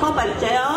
Có bạn.